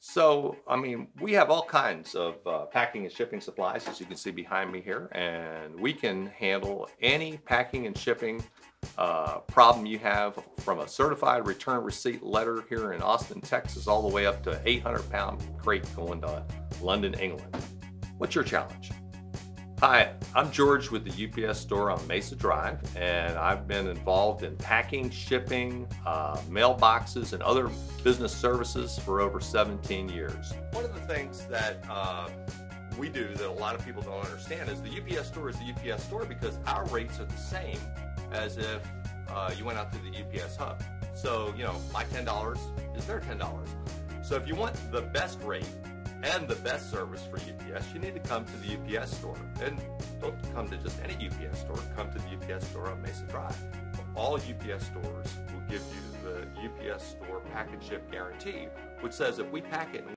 So, I mean, we have all kinds of uh, packing and shipping supplies, as you can see behind me here, and we can handle any packing and shipping uh, problem you have from a certified return receipt letter here in Austin, Texas, all the way up to 800 pound crate going to London, England. What's your challenge? Hi, I'm George with the UPS store on Mesa Drive, and I've been involved in packing, shipping, uh, mailboxes, and other business services for over 17 years. One of the things that uh, we do that a lot of people don't understand is the UPS store is the UPS store because our rates are the same as if uh, you went out to the UPS hub. So, you know, my $10 is their $10. So if you want the best rate and the best service for UPS, you need to come to the UPS store. And don't come to just any UPS store, come to the UPS store on Mesa Drive. All UPS stores will give you the UPS store package ship guarantee, which says if we pack it